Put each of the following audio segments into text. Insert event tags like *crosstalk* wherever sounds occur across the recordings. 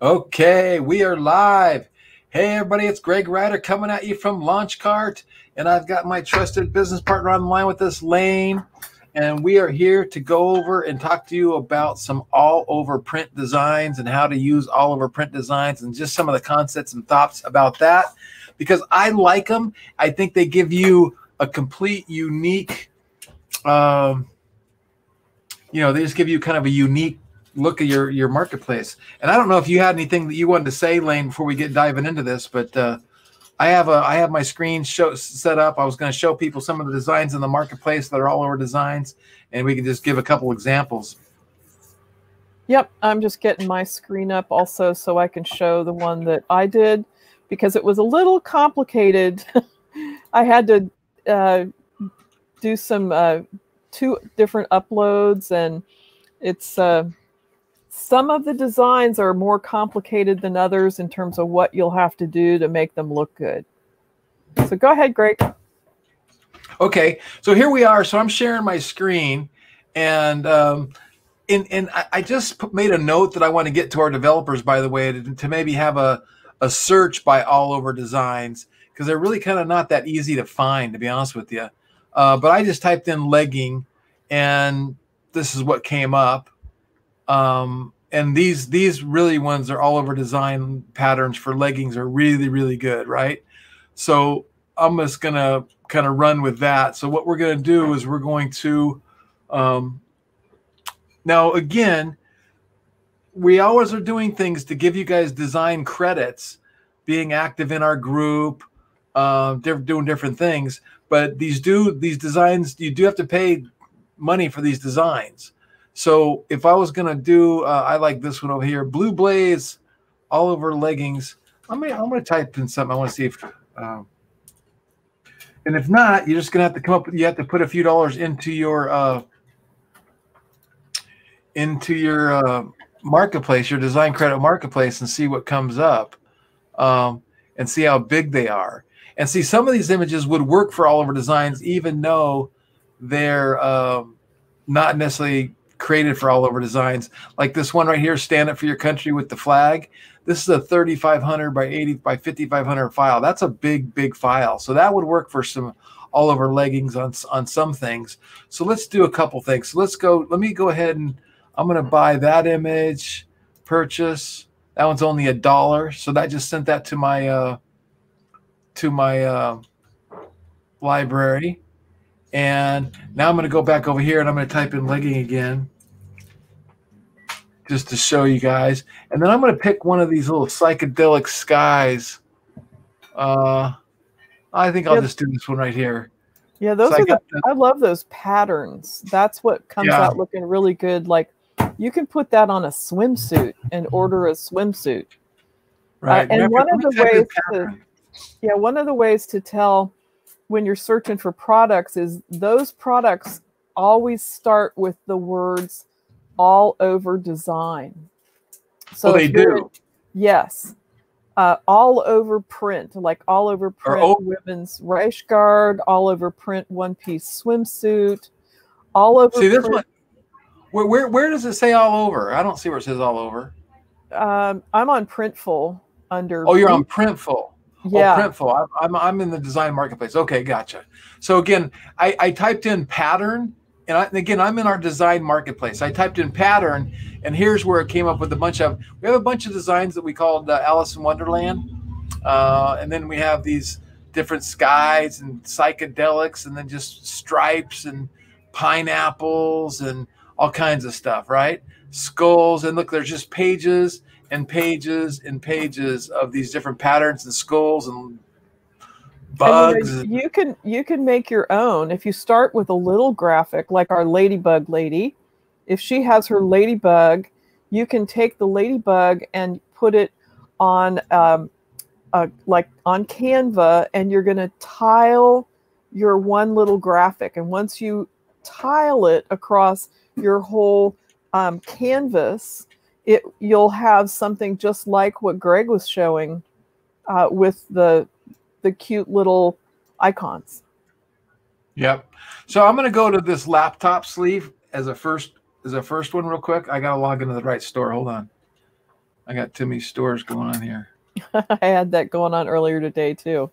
Okay, we are live. Hey, everybody, it's Greg Ryder coming at you from LaunchCart, and I've got my trusted business partner on the line with us, Lane. And we are here to go over and talk to you about some all over print designs and how to use all over print designs and just some of the concepts and thoughts about that because I like them. I think they give you a complete, unique, um, you know, they just give you kind of a unique look at your your marketplace. And I don't know if you had anything that you wanted to say, Lane, before we get diving into this, but uh, I have a I have my screen show set up. I was going to show people some of the designs in the marketplace that are all over designs, and we can just give a couple examples. Yep, I'm just getting my screen up also so I can show the one that I did because it was a little complicated. *laughs* I had to uh, do some uh, two different uploads, and it's uh, some of the designs are more complicated than others in terms of what you'll have to do to make them look good. So go ahead, Greg. Okay, so here we are. So I'm sharing my screen, and um, and and I just made a note that I want to get to our developers, by the way, to, to maybe have a a search by all over designs because they're really kind of not that easy to find, to be honest with you. Uh, but I just typed in legging, and this is what came up. Um, and these these really ones are all over design patterns for leggings are really really good, right? So I'm just gonna kind of run with that. So what we're gonna do is we're going to um, now again, we always are doing things to give you guys design credits, being active in our group, uh, doing different things. But these do these designs you do have to pay money for these designs. So if I was gonna do, uh, I like this one over here, blue blaze, all over leggings. I'm gonna I'm gonna type in something. I want to see if, um, and if not, you're just gonna have to come up. You have to put a few dollars into your uh, into your uh, marketplace, your design credit marketplace, and see what comes up, um, and see how big they are. And see, some of these images would work for all over designs, even though they're um, not necessarily created for all over designs. Like this one right here, stand up for your country with the flag. This is a 3500 by 80 by 5500 file. That's a big, big file. So that would work for some all over leggings on, on some things. So let's do a couple things. So let's go. Let me go ahead and I'm going to buy that image, purchase. That one's only a dollar. So that just sent that to my, uh, to my, uh, library. And now I'm going to go back over here and I'm going to type in legging again just to show you guys. And then I'm going to pick one of these little psychedelic skies. Uh, I think I'll just do this one right here. Yeah, those so are I the, the, I love those patterns. That's what comes yeah. out looking really good. Like you can put that on a swimsuit and order a swimsuit. Right. Uh, and one of the ways to, yeah, one of the ways to tell when you're searching for products is those products always start with the words all over design. So oh, they do. Yes. Uh, all over print, like all over print oh. women's rash guard, all over print one piece swimsuit, all over. See this one. Where, where where does it say all over? I don't see where it says all over. Um, I'm on Printful under. Oh, you're on Printful. Oh, yeah. Oh, Printful. I'm, I'm in the design marketplace. Okay, gotcha. So again, I, I typed in pattern, and, I, and again, I'm in our design marketplace. I typed in pattern, and here's where it came up with a bunch of. We have a bunch of designs that we called uh, Alice in Wonderland, uh, and then we have these different skies and psychedelics, and then just stripes and pineapples and all kinds of stuff, right? Skulls, and look, there's just pages and pages and pages of these different patterns and skulls and bugs. And, you, know, you can you can make your own if you start with a little graphic like our ladybug lady. If she has her ladybug, you can take the ladybug and put it on um, like on Canva, and you're going to tile your one little graphic. And once you tile it across your whole um, canvas, it you'll have something just like what Greg was showing uh, with the the cute little icons. Yep. So I'm going to go to this laptop sleeve as a first as a first one real quick. I got to log into the right store. Hold on. I got too many stores going on here. *laughs* I had that going on earlier today too.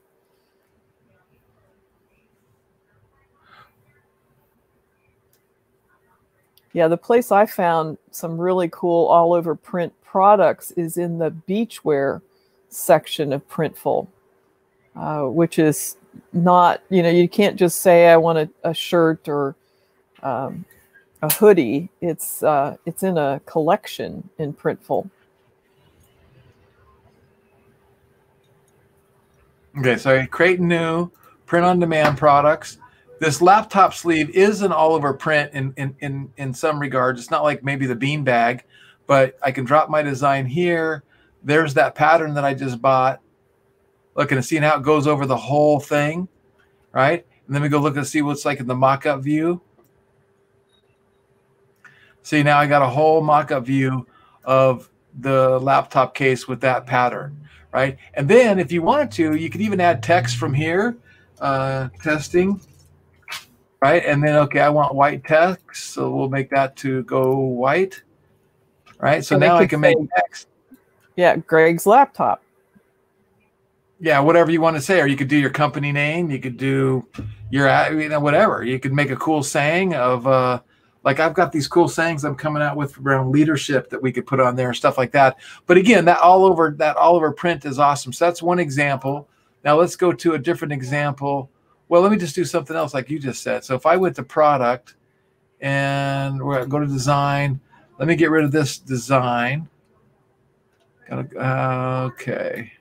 Yeah, the place I found some really cool all over print products is in the beachwear section of Printful, uh, which is not, you know, you can't just say I want a, a shirt or um, a hoodie. It's uh, it's in a collection in Printful. Okay, so create new print on demand products. This laptop sleeve is an all over print in, in, in, in some regards. It's not like maybe the bean bag, but I can drop my design here. There's that pattern that I just bought. Looking and seeing how it goes over the whole thing, right? And then we go look and see what's like in the mock-up view. See, now I got a whole mock-up view of the laptop case with that pattern right? And then if you wanted to, you could even add text from here, uh, testing, right? And then, okay, I want white text, so we'll make that to go white, right? So, so now I can make text. Yeah, Greg's laptop. Yeah, whatever you want to say, or you could do your company name. You could do your, you know, whatever. You could make a cool saying of, uh, like I've got these cool sayings I'm coming out with around leadership that we could put on there and stuff like that. But again, that all over that all over print is awesome. So that's one example. Now let's go to a different example. Well, let me just do something else like you just said. So if I went to product and we're go to design, let me get rid of this design. Uh, okay.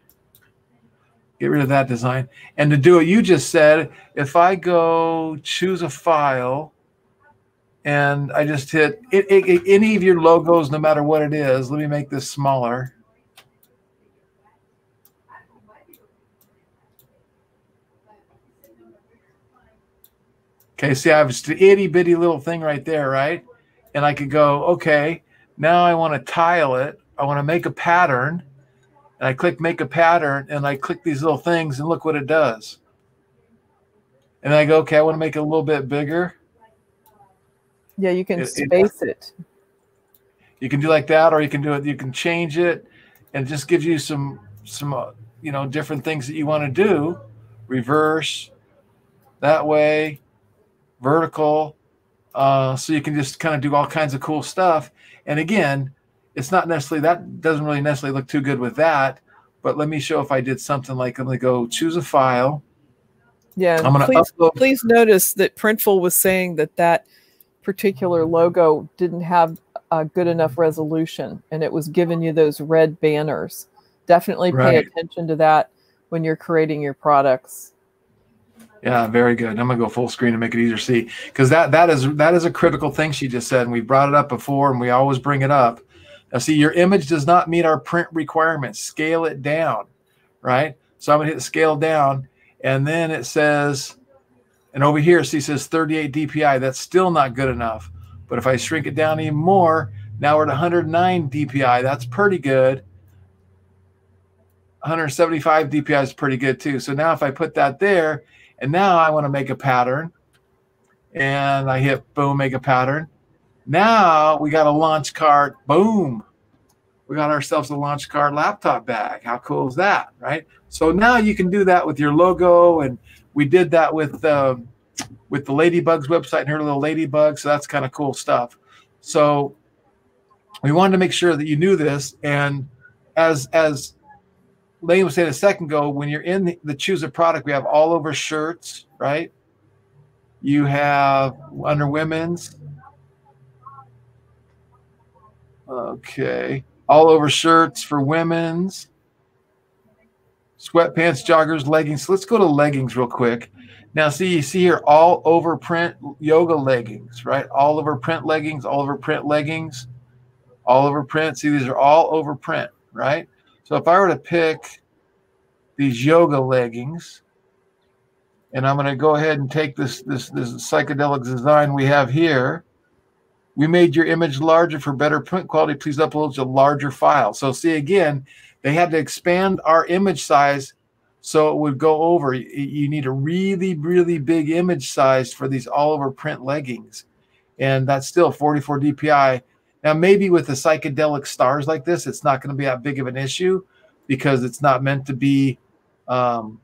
Get rid of that design. And to do what you just said, if I go choose a file, and I just hit it, it, it, any of your logos, no matter what it is. Let me make this smaller. Okay, see, I have an itty bitty little thing right there, right? And I could go, okay, now I want to tile it. I want to make a pattern. And I click make a pattern and I click these little things and look what it does. And I go, okay, I want to make it a little bit bigger. Yeah, you can it, space it, it. You can do like that, or you can do it. You can change it, and it just gives you some some uh, you know different things that you want to do. Reverse that way, vertical. Uh, so you can just kind of do all kinds of cool stuff. And again, it's not necessarily that doesn't really necessarily look too good with that. But let me show if I did something like I'm gonna go choose a file. Yeah, I'm gonna please, upload. please notice that Printful was saying that that particular logo didn't have a good enough resolution and it was giving you those red banners. Definitely pay right. attention to that when you're creating your products. Yeah, very good. I'm gonna go full screen and make it easier to see because that that is that is a critical thing she just said, and we brought it up before, and we always bring it up. Now, see, your image does not meet our print requirements. Scale it down, right? So I'm gonna hit scale down, and then it says and over here, see, says 38 DPI. That's still not good enough. But if I shrink it down even more, now we're at 109 DPI. That's pretty good. 175 DPI is pretty good too. So now if I put that there, and now I want to make a pattern, and I hit boom, make a pattern. Now we got a launch cart. Boom. We got ourselves a launch cart laptop bag. How cool is that, right? So now you can do that with your logo and we did that with uh, with the Ladybugs website and her little ladybug. So that's kind of cool stuff. So we wanted to make sure that you knew this. And as as Lane was saying a second ago, when you're in the, the choose a product, we have all over shirts, right? You have under women's. Okay. All over shirts for women's sweatpants, joggers, leggings. Let's go to leggings real quick. Now, see, you see here all over print yoga leggings, right? All over print leggings, all over print leggings, all over print. See, these are all over print, right? So if I were to pick these yoga leggings, and I'm going to go ahead and take this this this psychedelic design we have here. We made your image larger for better print quality. Please upload a larger file. So see again, they had to expand our image size so it would go over. You need a really, really big image size for these all over print leggings. And that's still 44 DPI. Now, maybe with the psychedelic stars like this, it's not going to be that big of an issue because it's not meant to be. Um,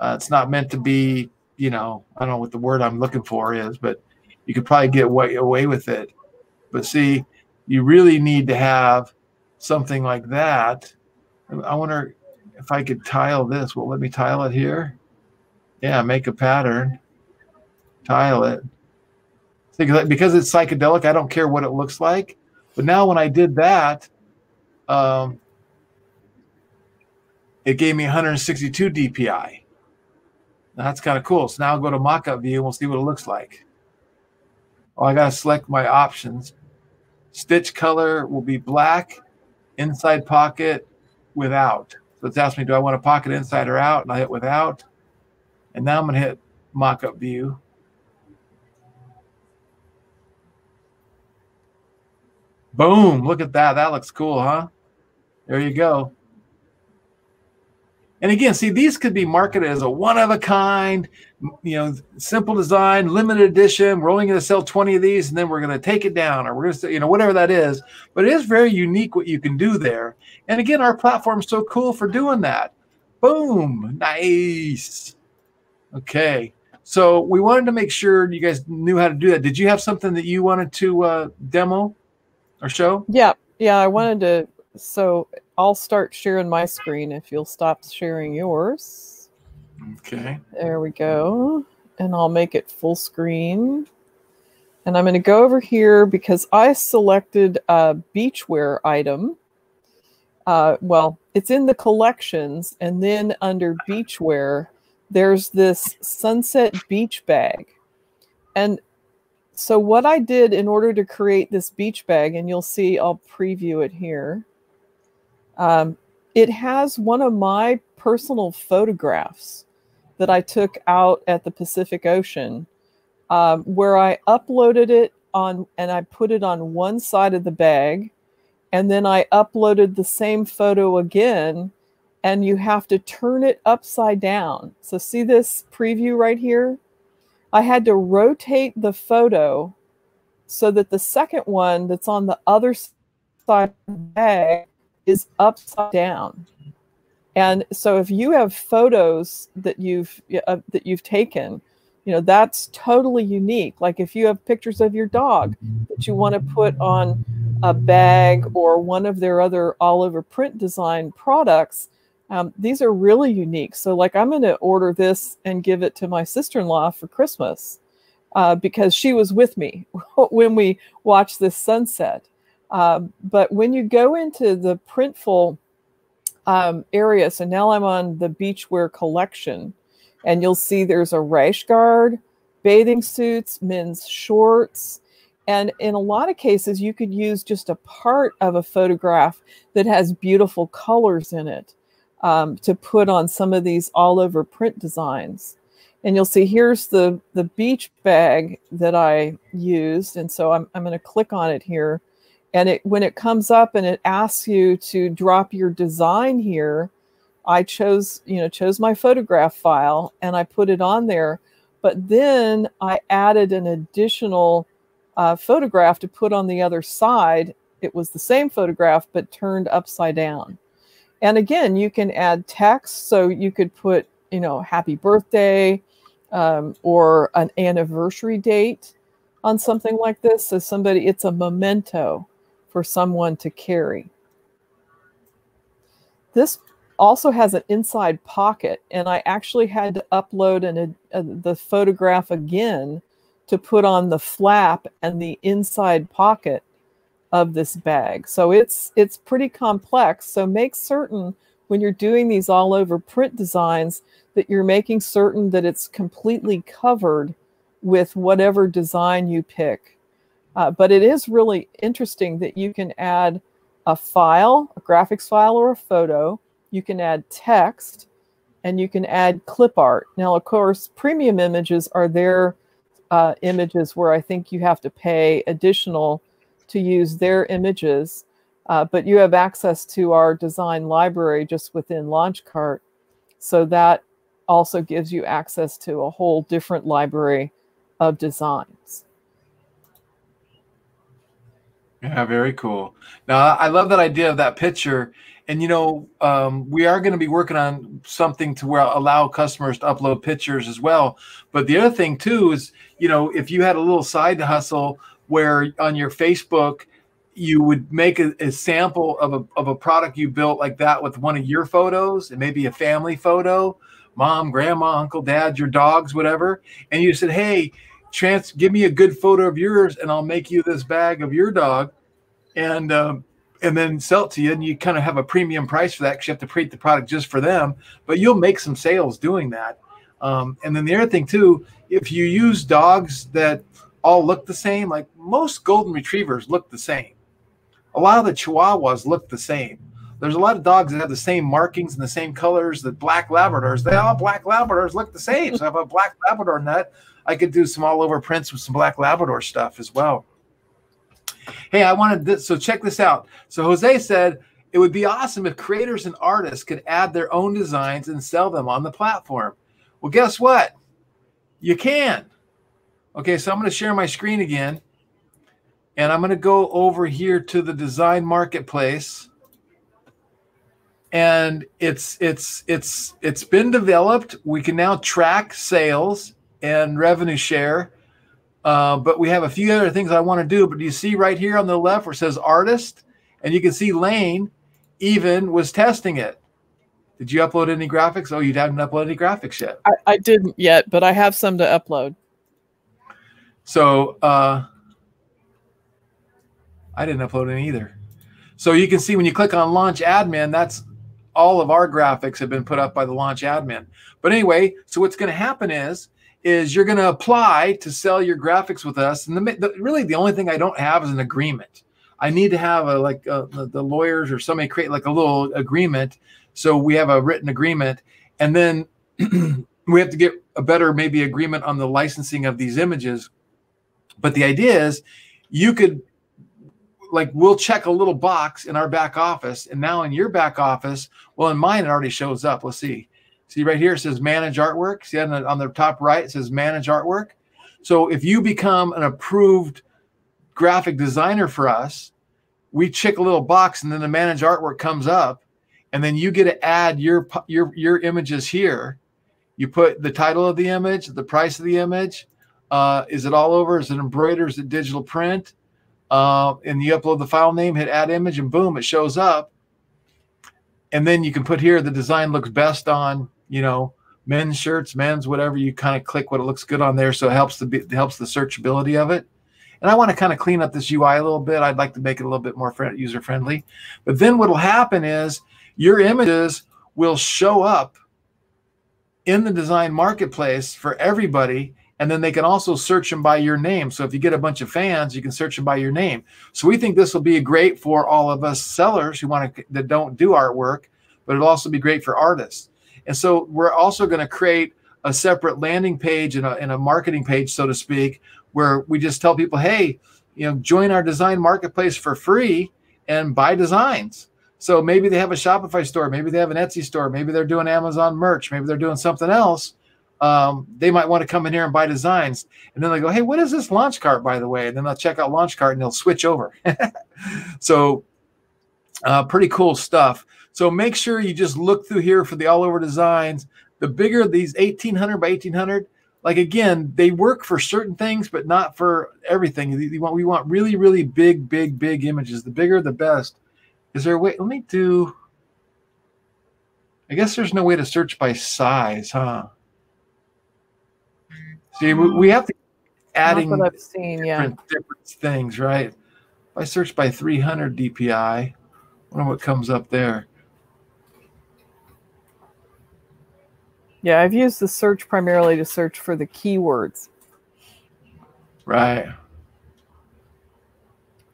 uh, it's not meant to be, you know, I don't know what the word I'm looking for is, but you could probably get way away with it. But see, you really need to have something like that. I wonder if I could tile this. Well, let me tile it here. Yeah, make a pattern, tile it. Because it's psychedelic, I don't care what it looks like. But now when I did that, um, it gave me 162 DPI. That's kind of cool. So now I'll go to mockup view and we'll see what it looks like. Oh, I got to select my options. Stitch color will be black, inside pocket, without. So it's asking me, do I want a pocket inside or out? And I hit without. And now I'm going to hit mockup view. Boom, look at that. That looks cool, huh? There you go. And again, see, these could be marketed as a one of a kind, you know, simple design, limited edition. We're only going to sell 20 of these and then we're going to take it down or we're going to, you know, whatever that is. But it is very unique what you can do there. And again, our platform's so cool for doing that. Boom. Nice. Okay. So we wanted to make sure you guys knew how to do that. Did you have something that you wanted to uh, demo or show? Yeah. Yeah. I wanted to. So I'll start sharing my screen if you'll stop sharing yours. Okay. There we go. And I'll make it full screen. And I'm going to go over here because I selected a beachwear item. Uh, well, it's in the collections. And then under beachwear, there's this sunset beach bag. And so what I did in order to create this beach bag, and you'll see I'll preview it here. Um, it has one of my personal photographs that I took out at the Pacific Ocean, um, where I uploaded it on and I put it on one side of the bag, and then I uploaded the same photo again, and you have to turn it upside down. So see this preview right here? I had to rotate the photo so that the second one that's on the other side of the bag is upside down. And so if you have photos that you've uh, that you've taken, you know, that's totally unique. Like if you have pictures of your dog that you want to put on a bag or one of their other all over print design products, um, these are really unique. So like I'm going to order this and give it to my sister-in-law for Christmas uh, because she was with me *laughs* when we watched this sunset. Um, but when you go into the Printful um, area, so now I'm on the beachwear collection, and you'll see there's a rash guard, bathing suits, men's shorts, and in a lot of cases, you could use just a part of a photograph that has beautiful colors in it um, to put on some of these all over print designs. And you'll see here's the, the beach bag that I used. And so I'm, I'm going to click on it here and it when it comes up and it asks you to drop your design here i chose you know chose my photograph file and i put it on there. But then i added an additional uh, photograph to put on the other side. It was the same photograph but turned upside down. And again you can add text. So you could put you know happy birthday um, or an anniversary date on something like this. So somebody it's a memento for someone to carry. This also has an inside pocket, and I actually had to upload an, a, uh, the photograph again to put on the flap and the inside pocket of this bag. So it's it's pretty complex. So make certain when you're doing these all over print designs that you're making certain that it's completely covered with whatever design you pick. Uh, but it is really interesting that you can add a file, a graphics file or a photo. You can add text and you can add clip art. Now, of course, premium images are their uh, images where I think you have to pay additional to use their images. Uh, but you have access to our design library just within Launchcart. So that also gives you access to a whole different library of designs. Yeah, very cool. Now, I love that idea of that picture. And you know, um, we are going to be working on something to where allow customers to upload pictures as well. But the other thing too is, you know, if you had a little side hustle where on your Facebook you would make a, a, sample of a, of a product you built like that with one of your photos and maybe a family photo mom grandma uncle dad your dogs whatever and you said hey chance give me a good photo of yours and i'll make you this bag of your dog. And um, and then sell it to you and you kind of have a premium price for that because you have to create the product just for them but you'll make some sales doing that. Um, and then the other thing too if you use dogs that all look the same like most golden retrievers look the same. A lot of the Chihuahuas look the same. There's a lot of dogs that have the same markings and the same colors. The black Labradors, they all black Labradors look the same. So I have a black Labrador nut. I could do some all over prints with some black Labrador stuff as well. Hey, I wanted this. So check this out. So Jose said it would be awesome if creators and artists could add their own designs and sell them on the platform. Well, guess what? You can. Okay, so I'm going to share my screen again. And I'm going to go over here to the design marketplace. And it's it's it's it's been developed. We can now track sales and revenue share. Uh, but we have a few other things I want to do. But do you see right here on the left where it says artist, and you can see Lane even was testing it. Did you upload any graphics? Oh, you haven't uploaded any graphics yet. I, I didn't yet, but I have some to upload. So uh, I didn't upload any either. So you can see when you click on launch admin, that's all of our graphics have been put up by the launch admin. But anyway, so what's going to happen is, is you're going to apply to sell your graphics with us. And the, the, really the only thing I don't have is an agreement. I need to have a, like a, the lawyers or somebody create like a little agreement. So we have a written agreement and then *clears throat* we have to get a better maybe agreement on the licensing of these images. But the idea is you could like we'll check a little box in our back office and now in your back office well in mine it already shows up. Let's see. See right here it says manage artwork. See on the, on the top right it says manage artwork. So if you become an approved graphic designer for us we check a little box and then the manage artwork comes up and then you get to add your your your images here. You put the title of the image the price of the image uh, is it all over? Is it embroidered? Is it digital print uh, and you upload the file name, hit add image, and boom, it shows up. And then you can put here the design looks best on, you know, men's shirts, men's whatever. You kind of click what it looks good on there, so it helps the helps the searchability of it. And I want to kind of clean up this UI a little bit. I'd like to make it a little bit more user friendly. But then what will happen is your images will show up in the design marketplace for everybody and then they can also search them by your name. So if you get a bunch of fans, you can search them by your name. So we think this will be great for all of us sellers who want to that don't do artwork, but it'll also be great for artists. And so we're also going to create a separate landing page and a, and a marketing page, so to speak, where we just tell people, hey, you know, join our design marketplace for free and buy designs. So maybe they have a Shopify store, maybe they have an Etsy store, maybe they're doing Amazon merch, maybe they're doing something else um, they might want to come in here and buy designs. And then they go, hey, what is this launch cart, by the way? And then they'll check out launch cart and they'll switch over. *laughs* so uh, pretty cool stuff. So make sure you just look through here for the all over designs. The bigger these 1800 by 1800, like again, they work for certain things, but not for everything. Want, we want really, really big, big, big images. The bigger, the best. Is there a way? Let me do. I guess there's no way to search by size, huh? See, we have to adding seen, different, yeah. different things, right? If I search by 300 DPI, I wonder what comes up there. Yeah, I've used the search primarily to search for the keywords. Right.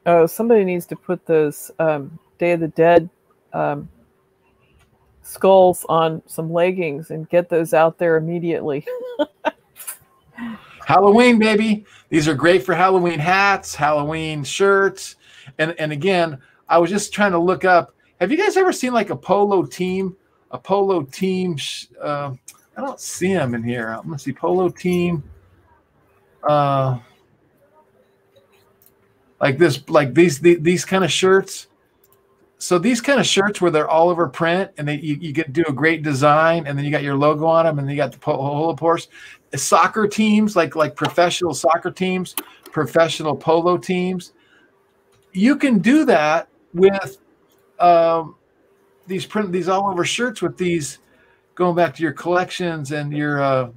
Oh, somebody needs to put those um, Day of the Dead um, skulls on some leggings and get those out there immediately. *laughs* Halloween, baby. These are great for Halloween hats, Halloween shirts. And and again, I was just trying to look up. Have you guys ever seen like a polo team? A polo team. Uh, I don't see them in here. I'm gonna see polo team. Uh, like this, like these these, these kind of shirts. So these kind of shirts where they're all over print and they you, you get do a great design and then you got your logo on them and then you got the polo horse. Soccer teams like like professional soccer teams, professional polo teams. You can do that with um, these print these all over shirts with these going back to your collections and your uh,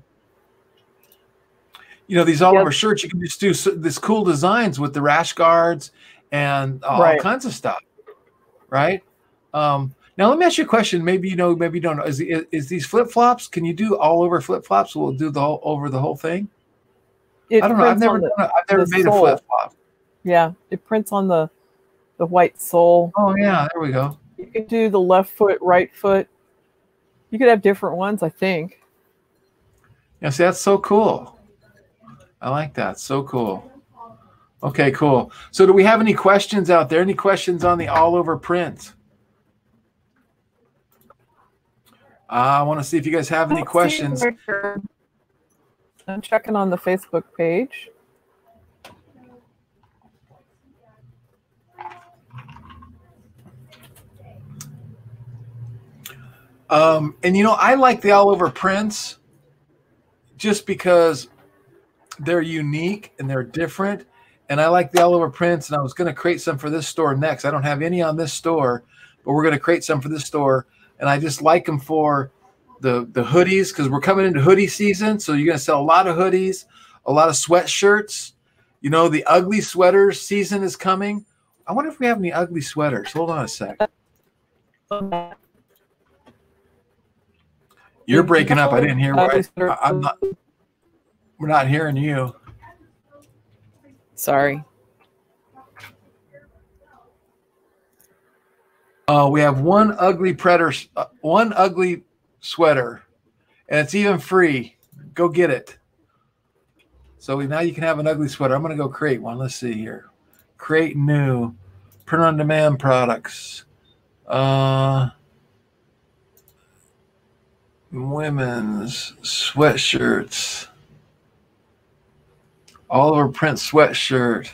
you know these all yep. over shirts you can just do this cool designs with the rash guards and all right. kinds of stuff right um, now let me ask you a question maybe you know maybe you don't know is, is, is these flip-flops can you do all over flip-flops we'll do the whole over the whole thing it i don't know i've never the, i've never made sole. a flip-flop yeah it prints on the the white sole oh yeah there we go you could do the left foot right foot you could have different ones i think yeah see that's so cool I like that. So cool. Okay, cool. So do we have any questions out there? Any questions on the all over print? Uh, I want to see if you guys have any questions. I'm checking on the Facebook page. Um, and you know, I like the all over prints just because they're unique and they're different. And I like the all over prints, and I was going to create some for this store next. I don't have any on this store, but we're going to create some for this store. And I just like them for the the hoodies because we're coming into hoodie season. So you're going to sell a lot of hoodies, a lot of sweatshirts. You know, the ugly sweaters season is coming. I wonder if we have any ugly sweaters. Hold on a sec. You're breaking up. I didn't hear. What I, I'm not. We're not hearing you. Sorry. Uh, we have one ugly predator, uh, one ugly sweater, and it's even free. Go get it. So now you can have an ugly sweater. I'm going to go create one. Let's see here. Create new, print on demand products. Uh, women's sweatshirts. all over print sweatshirt.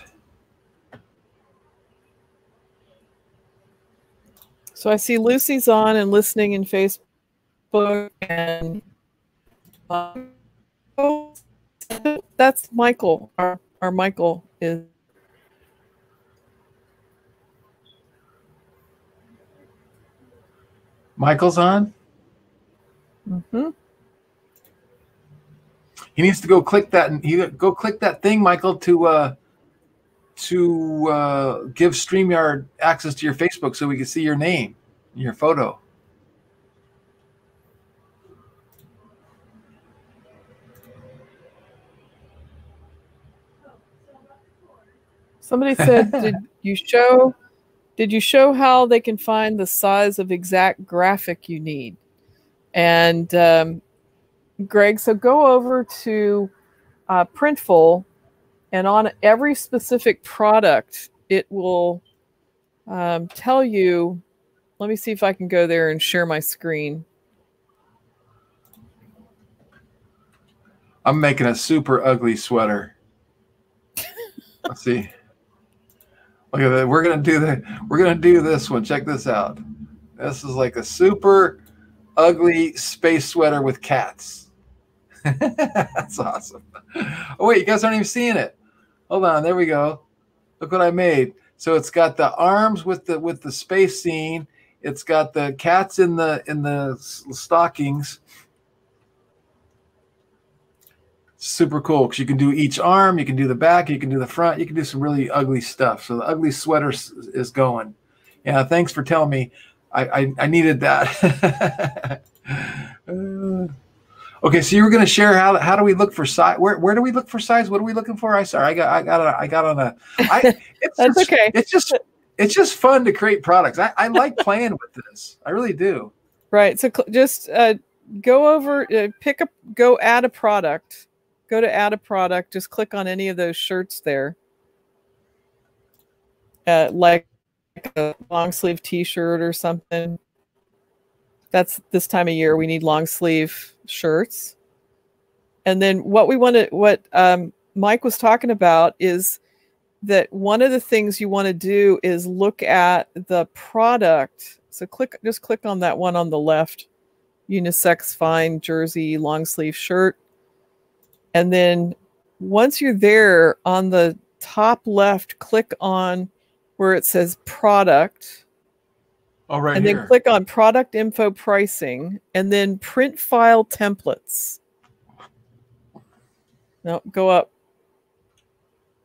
So I see Lucy's on and listening in Facebook, and um, that's Michael. Our our Michael is. Michael's on. Mm-hmm. He needs to go click that and he go click that thing, Michael, to uh, to uh, give Streamyard access to your Facebook so we can see your name, your photo. Somebody said, *laughs* "Did you show? Did you show how they can find the size of exact graphic you need?" And um, Greg, so go over to uh, Printful, and on every specific product, it will um, tell you. Let me see if I can go there and share my screen. I'm making a super ugly sweater. *laughs* Let's see. Look at that. We're gonna do that. We're gonna do this one. Check this out. This is like a super ugly space sweater with cats. *laughs* That's awesome. Oh wait, you guys aren't even seeing it. Hold on, there we go. Look what I made. So it's got the arms with the with the space scene. It's got the cats in the in the stockings. Super cool because you can do each arm, you can do the back, you can do the front, you can do some really ugly stuff. So the ugly sweater is going. Yeah, thanks for telling me. I I, I needed that. *laughs* uh, Okay, so you were going to share how how do we look for size? Where where do we look for size? What are we looking for? I sorry, I got I got a, I got on a. I, *laughs* it's That's just, okay. It's just it's just fun to create products. I, I like *laughs* playing with this. I really do. Right. So cl- just uh, go over, uh, pick up, go add a product. Go to add a product. Just click on any of those shirts there. Uh, like a long sleeve T-shirt or something that's this time of year we need long sleeve shirts and then what we want to what um, mike was talking about is that one of the things you want to do is look at the product. So click, just click on that one on the left, unisex fine jersey long sleeve shirt. And then once you're there on the top left, click on where it says product. Oh, right and here. then click on product info pricing and then print file templates. No, go up.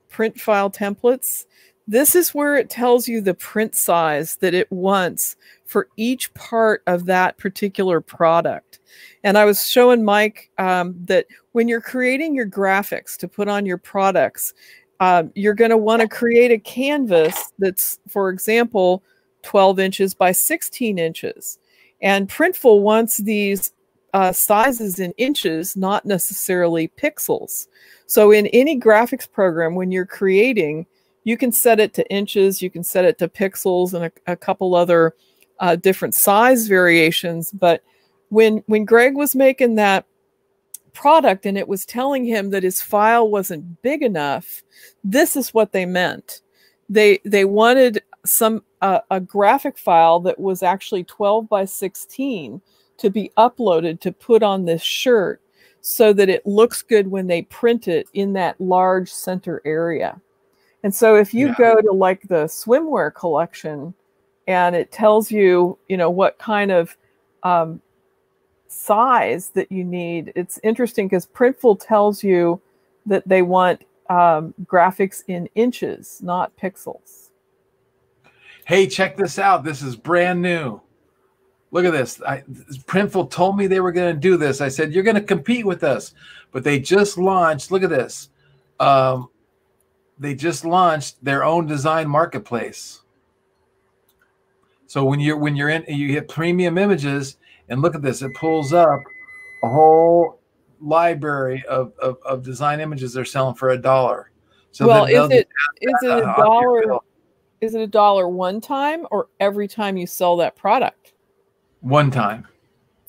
Print file templates. This is where it tells you the print size that it wants for each part of that particular product. And I was showing Mike um, that when you're creating your graphics to put on your products, um, you're going to want to create a canvas that's, for example, 12 inches by 16 inches. And Printful wants these uh, sizes in inches, not necessarily pixels. So in any graphics program, when you're creating, you can set it to inches, you can set it to pixels and a, a couple other uh, different size variations. But when when Greg was making that product and it was telling him that his file wasn't big enough, this is what they meant. They they wanted some uh, a graphic file that was actually 12 by 16 to be uploaded to put on this shirt so that it looks good when they print it in that large center area. And so if you yeah. go to like the swimwear collection and it tells you, you know, what kind of um, size that you need, it's interesting because Printful tells you that they want um, graphics in inches, not pixels. Hey, check this out. This is brand new. Look at this. I, Printful told me they were going to do this. I said, You're going to compete with us. But they just launched, look at this. Um, they just launched their own design marketplace. So when you're when you're in you hit premium images and look at this, it pulls up a whole library of, of, of design images they're selling for a dollar. So well, is it is it a *laughs* dollar is it a dollar one time or every time you sell that product? One time.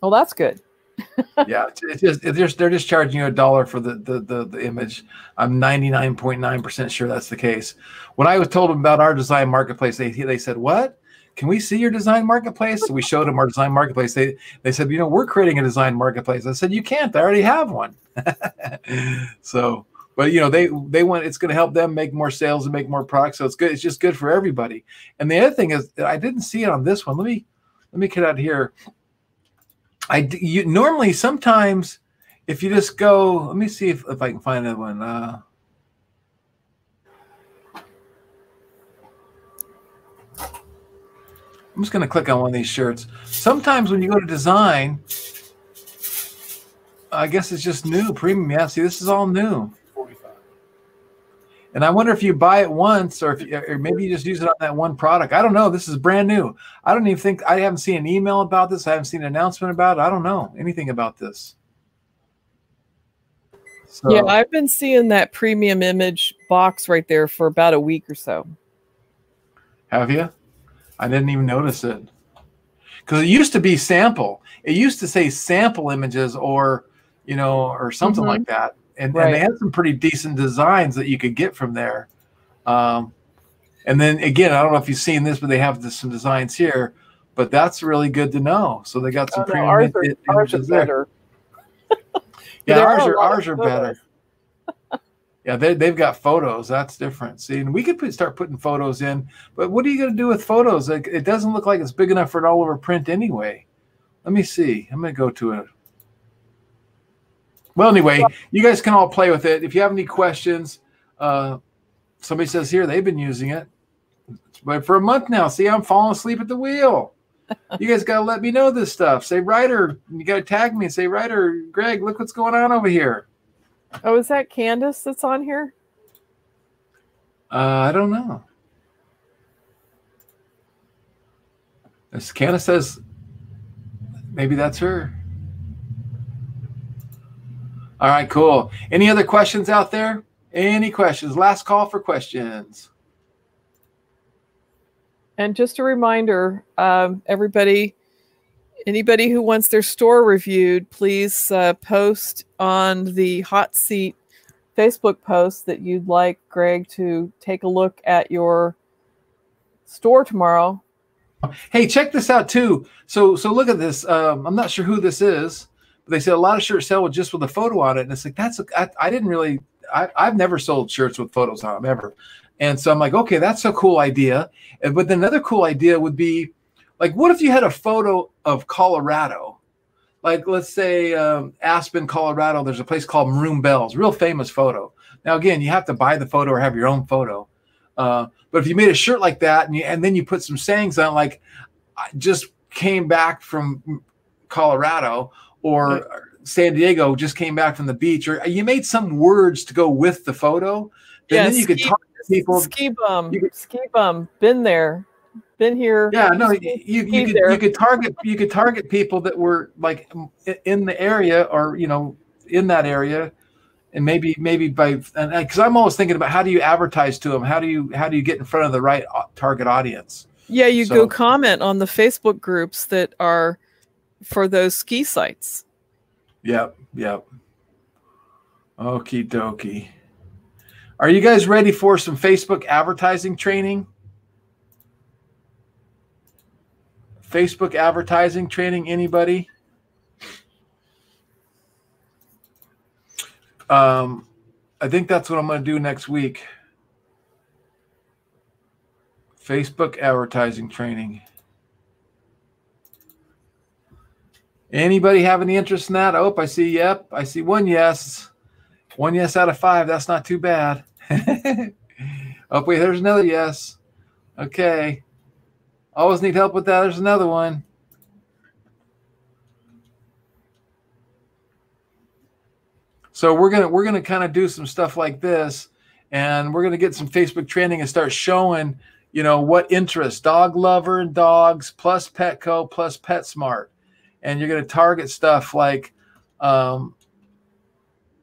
Well, that's good. *laughs* yeah, it's just it's just they're just charging you a dollar for the the the, the image. I'm 99.9 percent sure that's the case. When I was told about our design marketplace, they they said, "What? Can we see your design marketplace?" So we showed them our design marketplace. They they said, "You know, we're creating a design marketplace." I said, "You can't. I already have one." *laughs* so, but you know, they they want it's going to help them make more sales and make more products. So it's good. It's just good for everybody. And the other thing is, I didn't see it on this one. Let me let me get out here. I you, normally sometimes if you just go, let me see if, if I can find that one. Uh, I'm just going to click on one of these shirts. Sometimes when you go to design, I guess it's just new premium. Yeah, see, this is all new. And I wonder if you buy it once, or if you, or maybe you just use it on that one product. I don't know. This is brand new. I don't even think I haven't seen an email about this. I haven't seen an announcement about it. I don't know anything about this. So, yeah, I've been seeing that premium image box right there for about a week or so. Have you? I didn't even notice it because it used to be sample. It used to say sample images or you know or something mm-hmm. like that and, right. and, they had some pretty decent designs that you could get from there. Um, and then again, I don't know if you've seen this, but they have this, some designs here. But that's really good to know. So they got some oh, premium ours are, *laughs* ours are better. yeah, ours are ours *laughs* are better. yeah, they they've got photos. That's different. See, and we could put, start putting photos in. But what are you going to do with photos? Like, it doesn't look like it's big enough for an all over print anyway. Let me see. I'm going to go to it. Well, anyway, you guys can all play with it. If you have any questions, uh, somebody says here they've been using it, but for a month now. See, I'm falling asleep at the wheel. You guys got to let me know this stuff. Say, writer, you got to tag me and say, writer, Greg, look what's going on over here. Oh, is that Candace that's on here? Uh, I don't know. As Candace says, maybe that's her. All right, cool. Any other questions out there? Any questions? Last call for questions. And just a reminder, um, everybody, anybody who wants their store reviewed, please uh, post on the hot seat Facebook post that you'd like Greg to take a look at your store tomorrow. Hey, check this out too. So, so look at this. Um, I'm not sure who this is, they said a lot of shirts sell with just with a photo on it, and it's like that's. I didn't really. I, I've never sold shirts with photos on them ever, and so I'm like, okay, that's a cool idea. But then another cool idea would be, like, what if you had a photo of Colorado? Like, let's say um, Aspen, Colorado. There's a place called Maroon Bells, real famous photo. Now, again, you have to buy the photo or have your own photo. Uh, but if you made a shirt like that and, you, and then you put some sayings on, like, I just came back from Colorado or San Diego, just came back from the beach, or you made some words to go with the photo, yeah, then you could talk to people. Ski bum, could, ski bum, been there, been here. Yeah, no, you, you, you could there. you could target you could target people that were like in the area or you know in that area and maybe maybe by because I'm always thinking about how do you advertise to them? How do you how do you get in front of the right uh, target audience? Yeah, you so, go comment on the Facebook groups that are for those ski sites. Yep, yep. Okie dokie. Are you guys ready for some Facebook advertising training? Facebook advertising training, anybody? Um, I think that's what I'm going to do next week. Facebook advertising training. Anybody have any interest in that? Oh, I see. Yep, I see one yes. One yes out of five. That's not too bad. *laughs* oh, wait, there's another yes. Okay. Always need help with that. There's another one. So we're gonna we're gonna kind of do some stuff like this, and we're gonna get some Facebook training and start showing, you know, what interests dog lover and dogs plus Petco plus PetSmart, and you're gonna target stuff like um,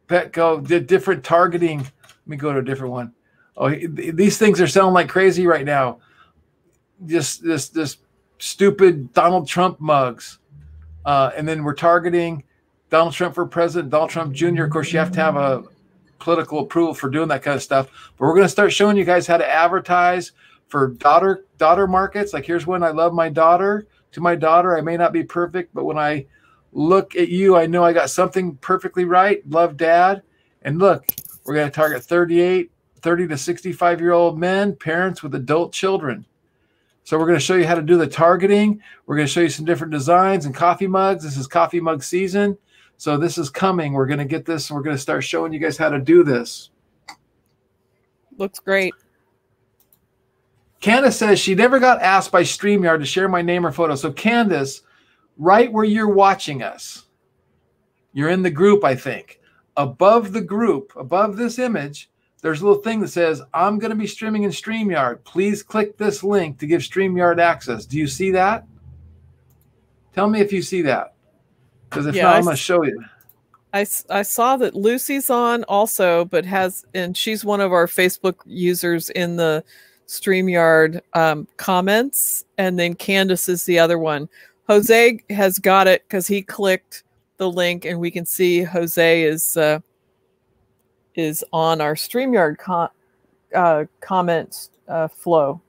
Petco did different targeting. Let me go to a different one. Oh, these things are selling like crazy right now. Just this this stupid Donald Trump mugs, uh, and then we're targeting Donald Trump for president, Donald Trump Jr. Of course, you have to have a political approval for doing that kind of stuff. But we're going to start showing you guys how to advertise for daughter daughter markets. Like here's one I love my daughter. To my daughter, I may not be perfect, but when I look at you, I know I got something perfectly right. Love dad. And look, we're going to target 38, 30 to 65 year old men, parents with adult children. So we're going to show you how to do the targeting. We're going to show you some different designs and coffee mugs. This is coffee mug season. So this is coming. We're going to get this. and We're going to start showing you guys how to do this. Looks great. Candace says she never got asked by StreamYard to share my name or photo. So Candace, right where you're watching us, you're in the group, I think. Above the group, above this image, there's a little thing that says, I'm going to be streaming in StreamYard. Please click this link to give StreamYard access. Do you see that? Tell me if you see that. Because if yeah, not, I, am going to show you. I, I saw that Lucy's on also, but has, and she's one of our Facebook users in the StreamYard um, comments. And then Candace is the other one. Jose has got it because he clicked the link and we can see Jose is uh, is on our StreamYard uh, comments uh, flow.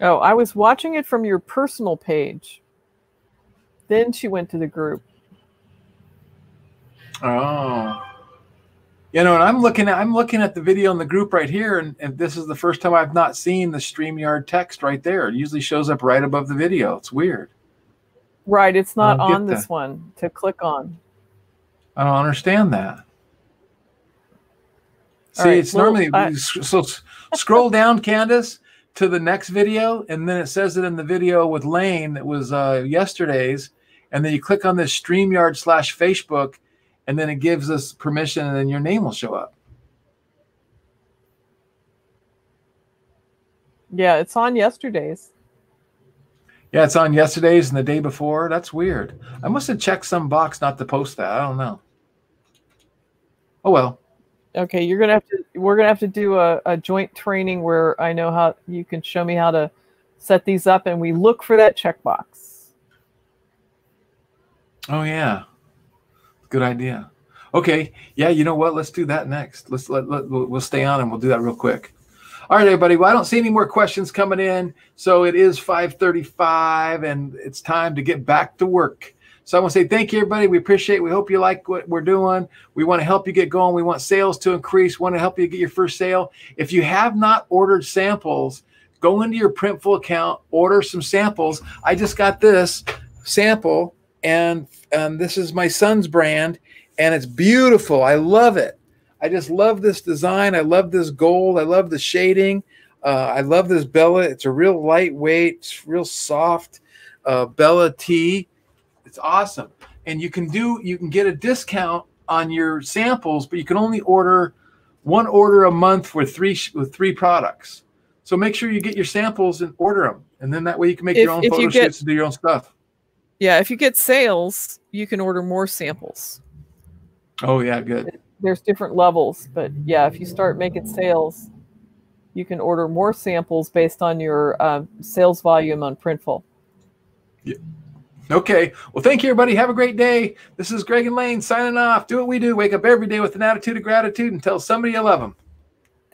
Oh, I was watching it from your personal page. Then she went to the group. Oh. You know, and I'm looking at I'm looking at the video in the group right here, and, and this is the first time I've not seen the StreamYard text right there. It usually shows up right above the video. It's weird. Right, it's not on this one to click on. I don't understand that. See, right, it's well, normally I, so scroll down, Candace, to the next video, and then it says it in the video with Lane that was uh, yesterday's, and then you click on this StreamYard slash Facebook, and then it gives us permission, and then your name will show up. Yeah, it's on yesterday's. Yeah, it's on yesterday's and the day before. That's weird. I must have checked some box not to post that. I don't know. Oh well. Okay, you're gonna have to. We're gonna have to do a, a joint training where I know how you can show me how to set these up, and we look for that checkbox. Oh yeah, good idea. Okay, yeah, you know what? Let's do that next. Let's let, let we'll, stay on and we'll do that real quick. All right, everybody. Well, I don't see any more questions coming in, so it is 5:35, and it's time to get back to work. So I want to say thank you, everybody. We appreciate. It. We hope you like what we're doing. We want to help you get going. We want sales to increase. We want to help you get your first sale. If you have not ordered samples, go into your Printful account, order some samples. I just got this sample, and and this is my son's brand, and it's beautiful. I love it. I just love this design. I love this gold. I love the shading. Uh, I love this Bella. It's a real lightweight, it's real soft uh, Bella tee. It's awesome. And you can do you can get a discount on your samples, but you can only order one order a month with three with three products. So make sure you get your samples and order them, and then that way you can make if, your own photo you get, shoots and do your own stuff. Yeah, if you get sales, you can order more samples. Oh yeah, good. There's different levels, but yeah, if you start making sales, you can order more samples based on your uh, sales volume on Printful. Yeah. Okay. Well, thank you, everybody. Have a great day. This is Greg and Lane signing off. Do what we do. Wake up every day with an attitude of gratitude and tell somebody you love them.